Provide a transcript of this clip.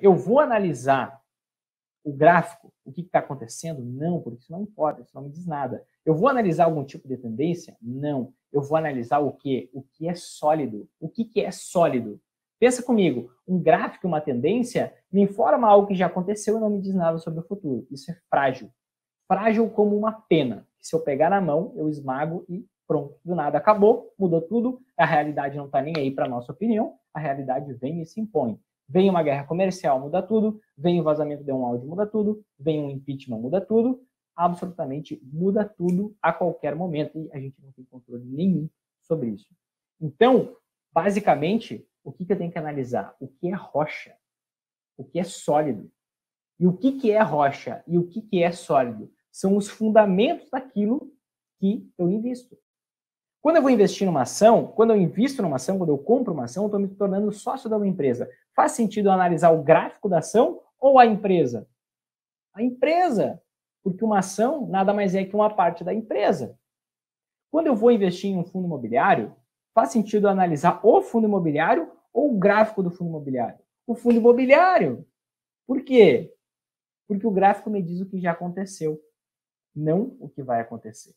Eu vou analisar o gráfico, o que está acontecendo? Não, porque isso não importa, isso não me diz nada. Eu vou analisar algum tipo de tendência? Não. Eu vou analisar o quê? O que é sólido. O que, que é sólido? Pensa comigo, um gráfico, uma tendência, me informa algo que já aconteceu e não me diz nada sobre o futuro. Isso é frágil. Frágil como uma pena. Se eu pegar na mão, eu esmago e pronto. Do nada acabou, mudou tudo, a realidade não está nem aí para nossa opinião, a realidade vem e se impõe. Vem uma guerra comercial, muda tudo. Vem o vazamento de um áudio, muda tudo. Vem um impeachment, muda tudo. Absolutamente muda tudo a qualquer momento e a gente não tem controle nenhum sobre isso. Então, basicamente, o que, que eu tenho que analisar? O que é rocha? O que é sólido? E o que, que é rocha? E o que, que é sólido? São os fundamentos daquilo que eu invisto. Quando eu vou investir numa ação, quando eu invisto numa ação, quando eu compro uma ação, eu estou me tornando sócio da uma empresa. Faz sentido analisar o gráfico da ação ou a empresa? A empresa, porque uma ação nada mais é que uma parte da empresa. Quando eu vou investir em um fundo imobiliário, faz sentido analisar o fundo imobiliário ou o gráfico do fundo imobiliário? O fundo imobiliário. Por quê? Porque o gráfico me diz o que já aconteceu, não o que vai acontecer.